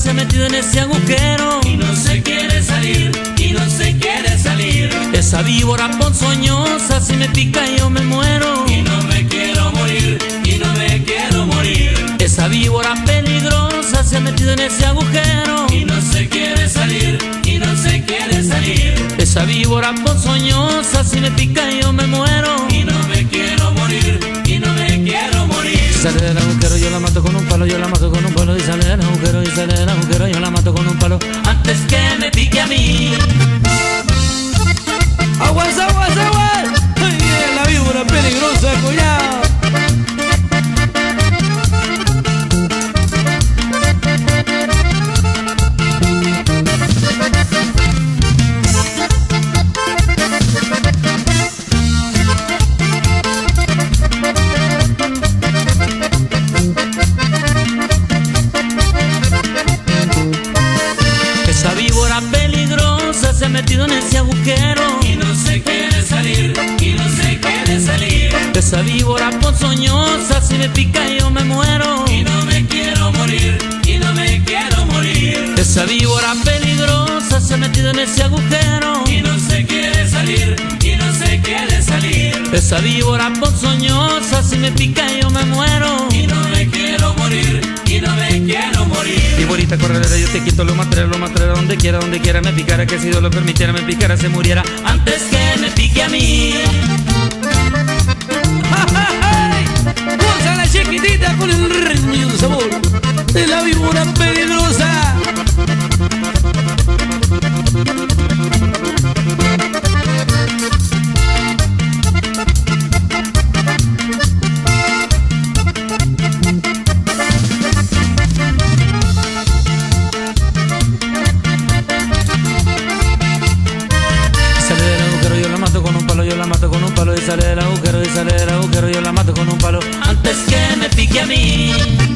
se ha metido en ese agujero y no se quiere salir, y no se quiere salir. Esa víbora ponzoñosa si me pica yo me muero y no me quiero morir, y no me quiero morir. Esa víbora peligrosa se ha metido en ese agujero y no se quiere salir, y no se quiere salir. Esa víbora ponzoñosa si me pica yo me muero y no me quiero morir, y no me quiero morir. Sale del agujero, yo la mato con un palo, yo la mato metido en ese agujero y no se quiere salir, y no se quiere salir. Esa víbora ponzoñosa si me pica yo me muero y no me quiero morir, y no me quiero morir. Esa víbora peligrosa se ha metido en ese agujero y no se quiere salir, y no se quiere salir. Esa víbora ponzoñosa si me pica yo me muero Víborita corredera, yo te quito lo material, lo material donde quiera, donde quiera me picara, que si Dios lo permitiera me picara, se muriera antes que me pique a mí. Goza la chiquitita con el reñido sabor de la víbora peligrosa. y sale del agujero y sale del agujero yo la mato con un palo. Antes que me pique a mí.